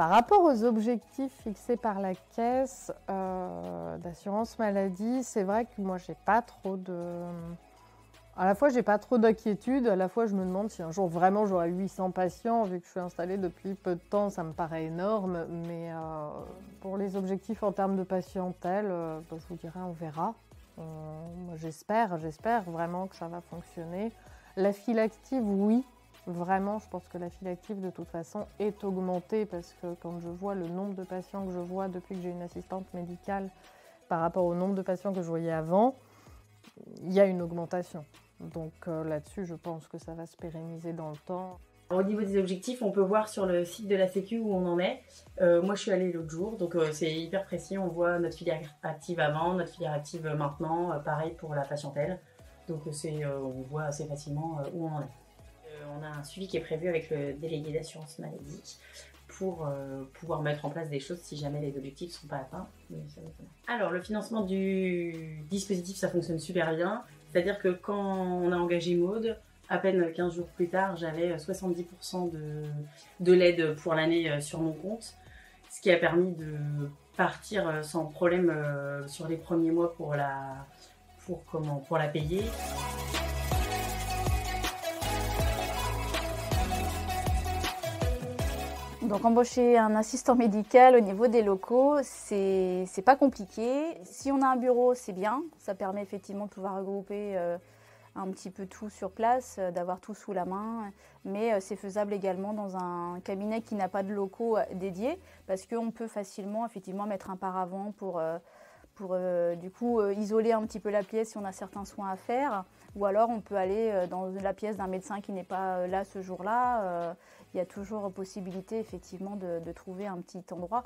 Par rapport aux objectifs fixés par la caisse euh, d'assurance maladie, c'est vrai que moi j'ai pas trop de. À la fois j'ai pas trop d'inquiétude, à la fois je me demande si un jour vraiment j'aurai 800 patients, vu que je suis installée depuis peu de temps, ça me paraît énorme. Mais euh, pour les objectifs en termes de patientèle, euh, bah, je vous dirais on verra. j'espère, j'espère vraiment que ça va fonctionner. La file active, oui, Vraiment, je pense que la file active, de toute façon, est augmentée parce que quand je vois le nombre de patients que je vois depuis que j'ai une assistante médicale par rapport au nombre de patients que je voyais avant, il y a une augmentation. Donc euh, là-dessus, je pense que ça va se pérenniser dans le temps. Au niveau des objectifs, on peut voir sur le site de la Sécu où on en est. Euh, moi, je suis allée l'autre jour, donc euh, c'est hyper précis. On voit notre filière active avant, notre filière active maintenant. pareil pour la patientèle. Donc c'est, on voit assez facilement où on en est on a un suivi qui est prévu avec le délégué d'assurance maladie pour euh, pouvoir mettre en place des choses si jamais les objectifs ne sont pas atteints. Alors, le financement du dispositif, ça fonctionne super bien. C'est-à-dire que quand on a engagé Maude, à peine 15 jours plus tard, j'avais 70% de, de l'aide pour l'année euh, sur mon compte, ce qui a permis de partir euh, sans problème sur les premiers mois pour la, pour comment, pour la payer. Donc embaucher un assistant médical au niveau des locaux, c'est pas compliqué. Si on a un bureau, c'est bien. Ça permet effectivement de pouvoir regrouper euh, un petit peu tout sur place, euh, d'avoir tout sous la main. Mais euh, c'est faisable également dans un cabinet qui n'a pas de locaux dédiés, parce qu'on peut facilement effectivement mettre un paravent pour, pour du coup isoler un petit peu la pièce si on a certains soins à faire. Ou alors on peut aller dans la pièce d'un médecin qui n'est pas là ce jour-là il y a toujours possibilité effectivement de, trouver un petit endroit.